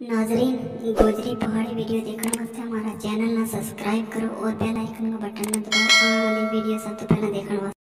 नाजरीन गोजरी पहाड़ी वीडियो देखने वास्ते हमारा चैनल ना सब्सक्राइब करो और बेल आइकन का बटन ना दबाओ। आने वाली वीडियो सबसे पहले देखने वास्ते